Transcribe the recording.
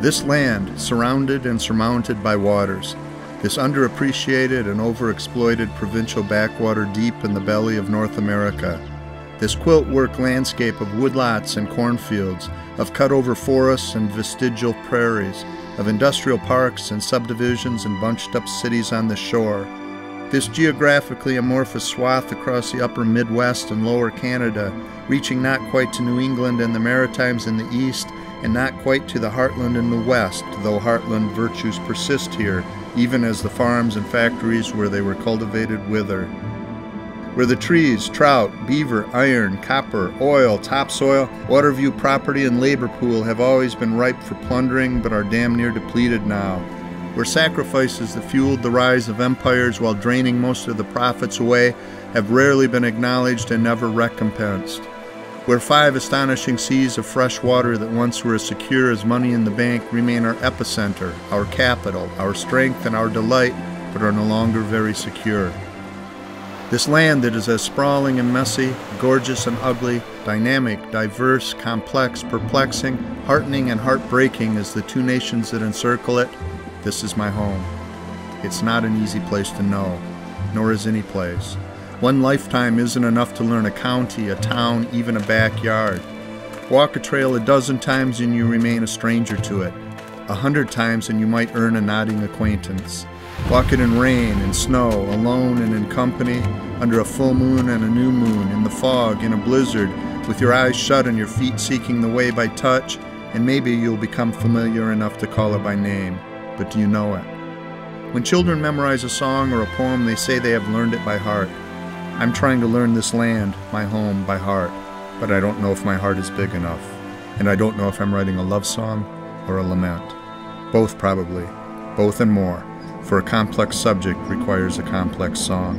This land, surrounded and surmounted by waters, this underappreciated and overexploited provincial backwater deep in the belly of North America, this quilt work landscape of woodlots and cornfields, of cut over forests and vestigial prairies, of industrial parks and subdivisions and bunched up cities on the shore, this geographically amorphous swath across the upper Midwest and lower Canada, reaching not quite to New England and the Maritimes in the east, and not quite to the heartland in the west, though heartland virtues persist here, even as the farms and factories where they were cultivated wither. Where the trees, trout, beaver, iron, copper, oil, topsoil, waterview property, and labor pool have always been ripe for plundering but are damn near depleted now where sacrifices that fueled the rise of empires while draining most of the profits away have rarely been acknowledged and never recompensed. Where five astonishing seas of fresh water that once were as secure as money in the bank remain our epicenter, our capital, our strength, and our delight, but are no longer very secure. This land that is as sprawling and messy, gorgeous and ugly, dynamic, diverse, complex, perplexing, heartening, and heartbreaking as the two nations that encircle it, this is my home. It's not an easy place to know, nor is any place. One lifetime isn't enough to learn a county, a town, even a backyard. Walk a trail a dozen times and you remain a stranger to it. A hundred times and you might earn a nodding acquaintance. Walk it in rain and snow, alone and in company, under a full moon and a new moon, in the fog, in a blizzard, with your eyes shut and your feet seeking the way by touch, and maybe you'll become familiar enough to call it by name but do you know it? When children memorize a song or a poem, they say they have learned it by heart. I'm trying to learn this land, my home, by heart, but I don't know if my heart is big enough. And I don't know if I'm writing a love song or a lament. Both, probably. Both and more, for a complex subject requires a complex song.